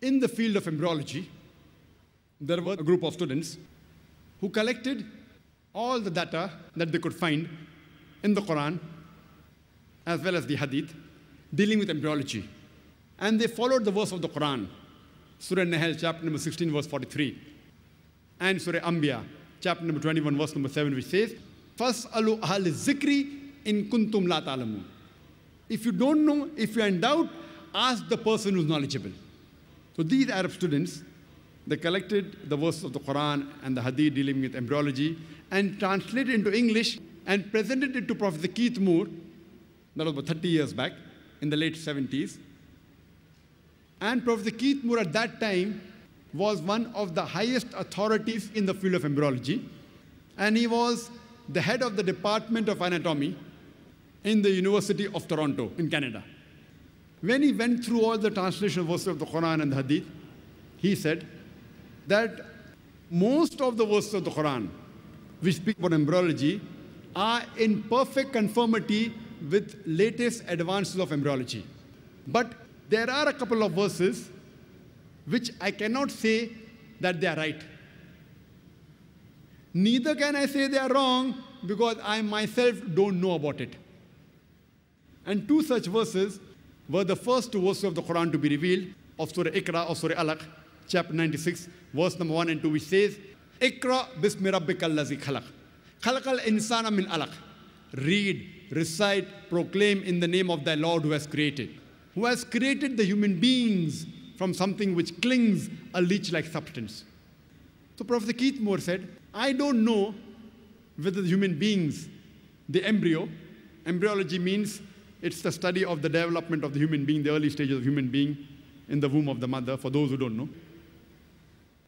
in the field of embryology, there were a group of students who collected all the data that they could find in the Quran as well as the Hadith dealing with embryology. And they followed the verse of the Quran, Surah Nahl, chapter number 16, verse 43, and Surah Anbiya, chapter number 21, verse number 7, which says, Fas'alu ahal zikri in kuntum la ta'lamun. If you don't know, if you're in doubt, ask the person who's knowledgeable. So these Arab students, they collected the verses of the Quran and the Hadith dealing with embryology and translated into English and presented it to Professor Keith Moore, that was about 30 years back, in the late 70s. And Professor Keith Moore at that time was one of the highest authorities in the field of embryology. And he was the head of the Department of Anatomy in the University of Toronto in Canada. When he went through all the translation verses of the Quran and the Hadith, he said that most of the verses of the Quran which speak about embryology are in perfect conformity with latest advances of embryology. But there are a couple of verses which I cannot say that they are right. Neither can I say they are wrong because I myself don't know about it. And two such verses were the first two verses of the Quran to be revealed of Surah Iqra or Surah Alaq, chapter 96, verse number 1 and 2, which says, Iqra bismi rabbika allazi khalaq. Khalaqal insana min alaq. Read, recite, proclaim in the name of thy Lord who has created. Who has created the human beings from something which clings a leech-like substance. So Professor Keith Moore said, I don't know whether the human beings, the embryo, embryology means it's the study of the development of the human being, the early stages of human being in the womb of the mother, for those who don't know.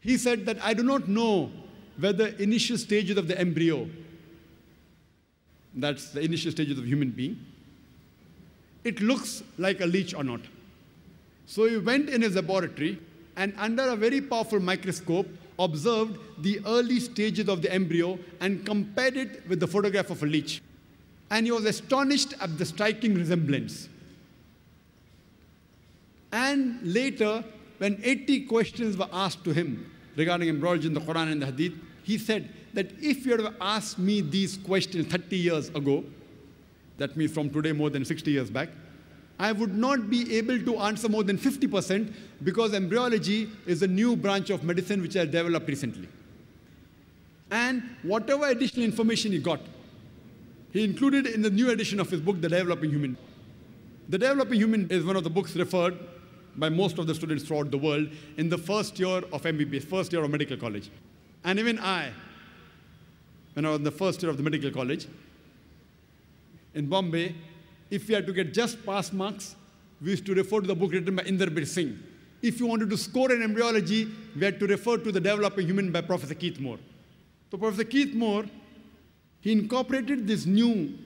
He said that I do not know whether initial stages of the embryo, that's the initial stages of human being, it looks like a leech or not. So he went in his laboratory and under a very powerful microscope observed the early stages of the embryo and compared it with the photograph of a leech. And he was astonished at the striking resemblance. And later, when 80 questions were asked to him regarding embryology in the Quran and the Hadith, he said that if you had asked me these questions 30 years ago, that means from today more than 60 years back, I would not be able to answer more than 50% because embryology is a new branch of medicine which has developed recently. And whatever additional information he got, he included in the new edition of his book, The Developing Human. The Developing Human is one of the books referred by most of the students throughout the world in the first year of MBBS, first year of medical college. And even I, when I was in the first year of the medical college in Bombay, if we had to get just pass marks, we used to refer to the book written by Inderbir Singh. If you wanted to score in embryology, we had to refer to The Developing Human by Professor Keith Moore. So Professor Keith Moore, he incorporated this new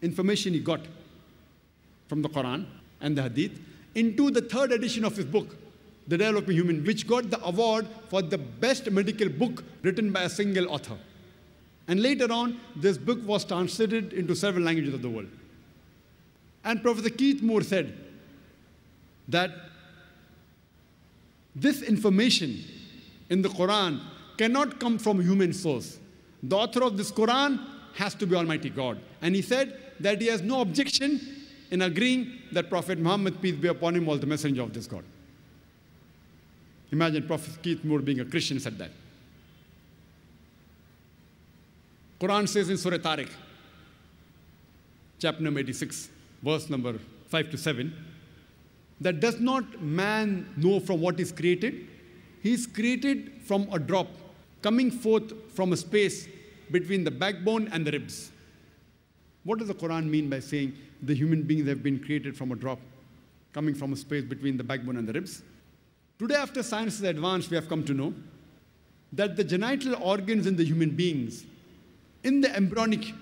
information he got from the Quran and the Hadith into the third edition of his book, The Developing Human, which got the award for the best medical book written by a single author. And later on, this book was translated into several languages of the world. And Professor Keith Moore said that this information in the Quran cannot come from human source. The author of this Quran has to be Almighty God. And he said that he has no objection in agreeing that Prophet Muhammad, peace be upon him, was the messenger of this God. Imagine Prophet Keith Moore being a Christian said that. Quran says in Surah Tariq, chapter number 86, verse number 5 to 7, that does not man know from what is created? He is created from a drop coming forth from a space between the backbone and the ribs. What does the Quran mean by saying the human beings have been created from a drop coming from a space between the backbone and the ribs? Today, after science is advanced, we have come to know that the genital organs in the human beings in the embryonic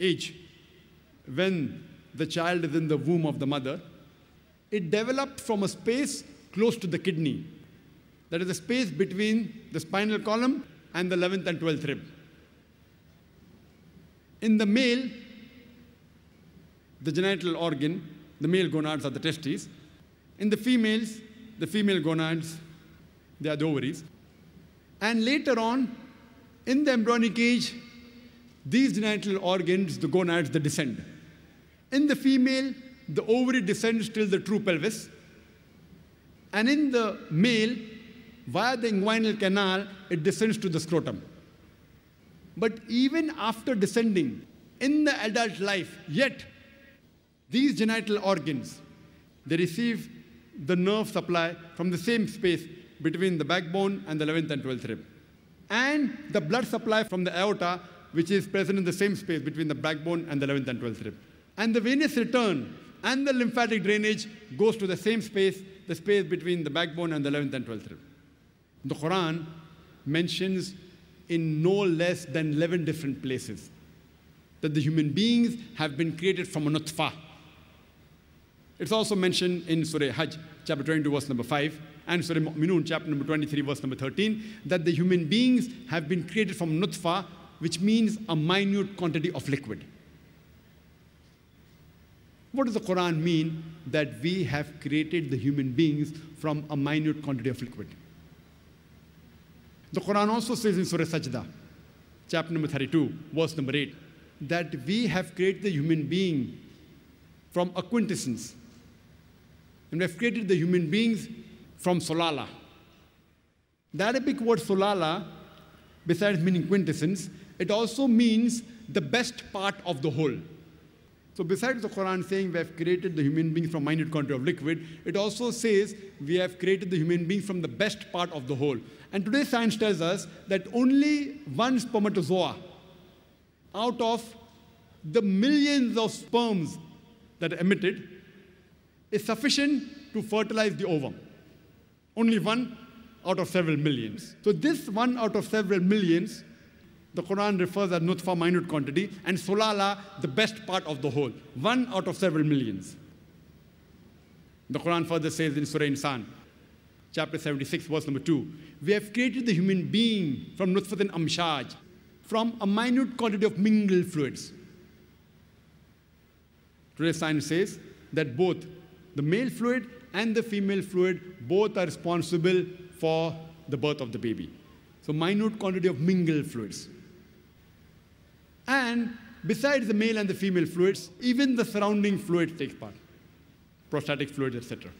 age, when the child is in the womb of the mother, it developed from a space close to the kidney. That is the space between the spinal column and the 11th and 12th rib. In the male, the genital organ, the male gonads are the testes. In the females, the female gonads, they are the ovaries. And later on, in the embryonic age, these genital organs, the gonads, they descend. In the female, the ovary descends till the true pelvis. And in the male, via the inguinal canal, it descends to the scrotum. But even after descending in the adult life, yet these genital organs, they receive the nerve supply from the same space between the backbone and the 11th and 12th rib. And the blood supply from the aorta, which is present in the same space between the backbone and the 11th and 12th rib. And the venous return and the lymphatic drainage goes to the same space, the space between the backbone and the 11th and 12th rib. The Quran mentions in no less than 11 different places that the human beings have been created from a nutfah. It's also mentioned in Surah Hajj, chapter 22, verse number 5, and Surah Mu'minun, chapter number 23, verse number 13, that the human beings have been created from nutfah, which means a minute quantity of liquid. What does the Quran mean that we have created the human beings from a minute quantity of liquid? The Quran also says in Surah Sajda, chapter number 32, verse number 8, that we have created the human being from a quintessence. And we have created the human beings from solala. The Arabic word solala, besides meaning quintessence, it also means the best part of the whole. So besides the Quran saying we have created the human being from minute quantity of liquid, it also says we have created the human being from the best part of the whole. And today science tells us that only one spermatozoa out of the millions of sperms that are emitted is sufficient to fertilize the ovum. Only one out of several millions. So this one out of several millions the Quran refers as nutfa, minute quantity, and solala, the best part of the whole, one out of several millions. The Quran further says in Surah Insan, chapter 76, verse number 2, we have created the human being from nutfat and amshaj, from a minute quantity of mingled fluids. Today's science says that both the male fluid and the female fluid both are responsible for the birth of the baby. So minute quantity of mingled fluids. And besides the male and the female fluids, even the surrounding fluid takes part, prostatic fluid, etc.